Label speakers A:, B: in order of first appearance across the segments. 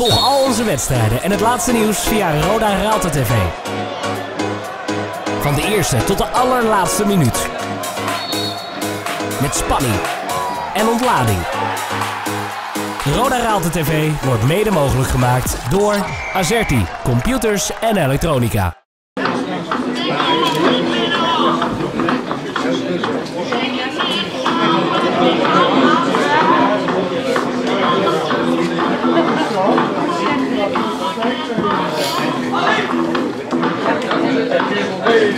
A: Volg al onze wedstrijden en het laatste nieuws via Roda Raalte TV. Van de eerste tot de allerlaatste minuut. Met spanning en ontlading. Roda Raalte TV wordt mede mogelijk gemaakt door Azerti Computers en Elektronica.
B: Goeie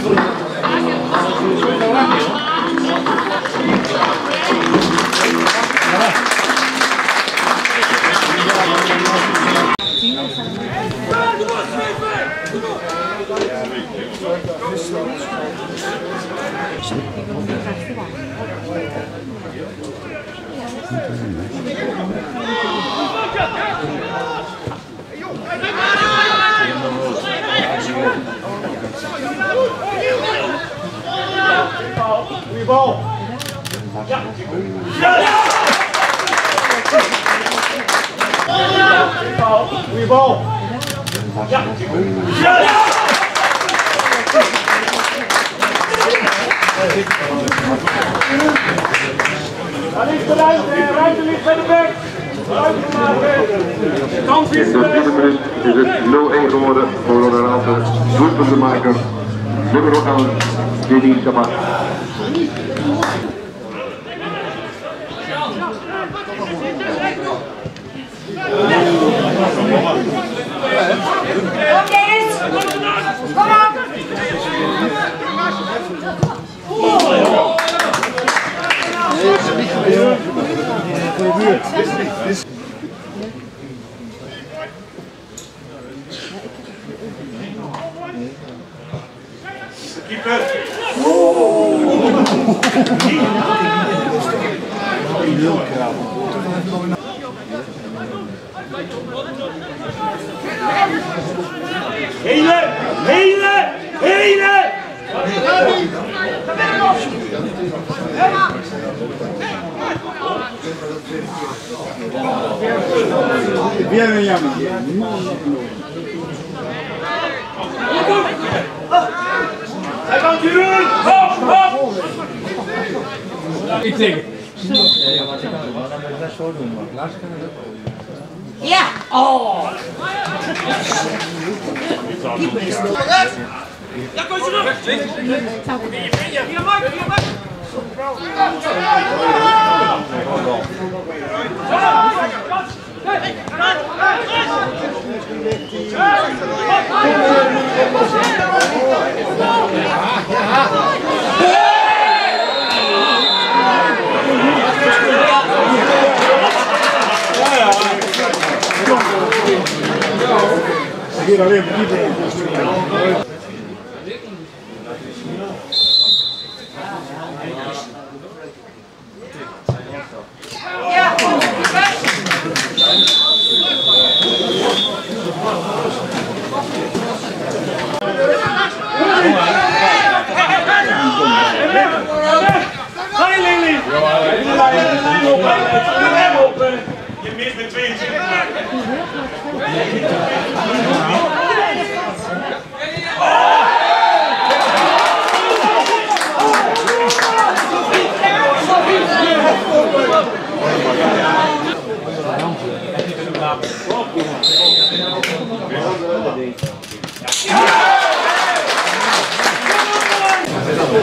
B: Ja. Goeie bal. Ja. Daar ligt de ruimte, ruimte ligt bij de bek. Ruimte maken. Kans is
C: is het 0-1 geworden voor Raalte. Doelpuntenmaker, nummer 11, Dini Sabat.
B: Hele, hele, hele.
D: Bien, Benjamin.
B: Hij kan het doen. Hop, hop.
E: Ja! Oh!
D: Hier alleen maar niet.
B: Ga je Lily? De lijn de lijn lijn open. Je mist met 22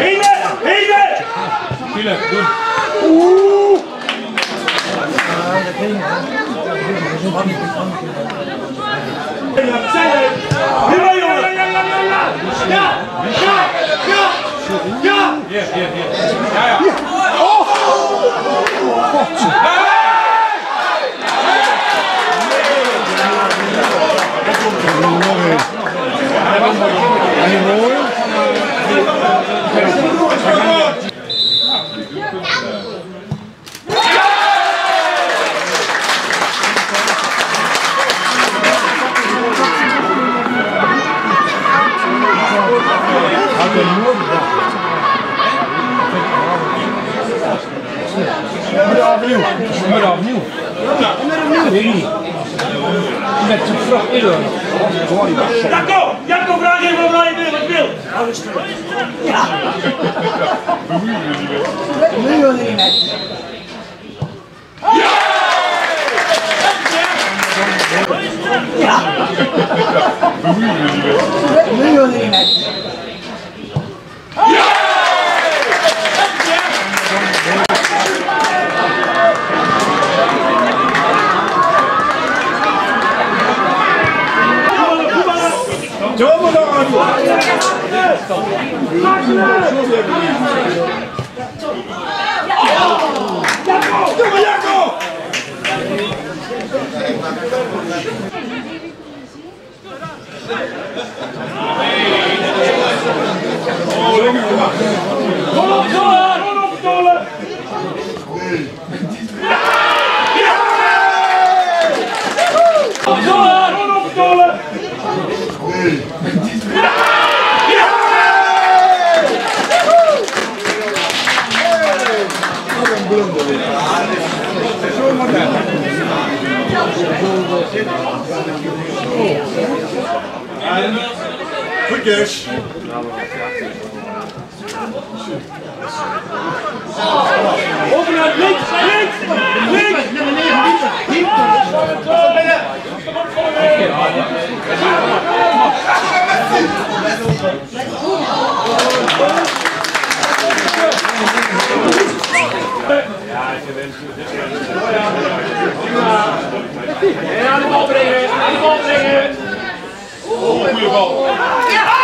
D: Hülle! Hülle! 아니 뭘?
B: Hele!
D: Tuurlijk, doen.
B: Oeh!
D: Maar opnieuw. Maar opnieuw. Weet niet. Met zijn vracht eerder.
B: Jacco, Jacco, vraag even of je wil. Wat wil?
E: Nu wil je niet met.
B: 전부 다 가지고. 야구! 야구! 야구!
D: Goedjes.
B: Open naar links, links, links! En aan de bal brengen, aan de bal brengen!
D: Goeie bal.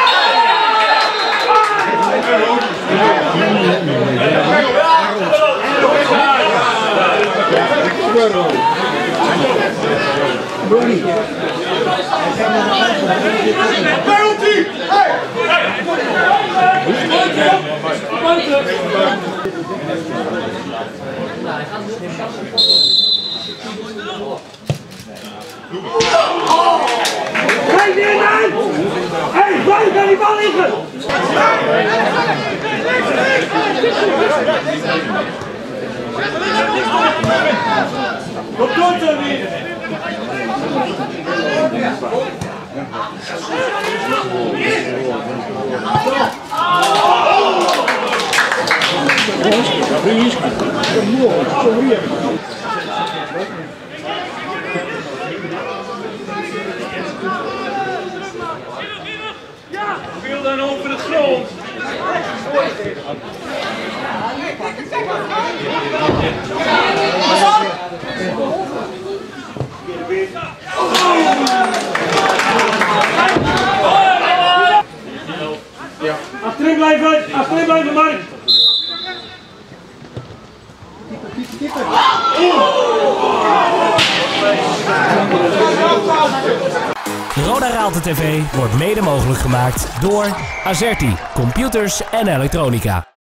D: Penalty! Hey!
B: Blijf aan! Hé, hey, blijf bij die bal liggen! Wat doet er niet? Veel dan over de grond. Achterin blijven, achterin blijven, Mark.
A: Roda Raalte TV wordt mede mogelijk gemaakt door Azerti Computers en Elektronica.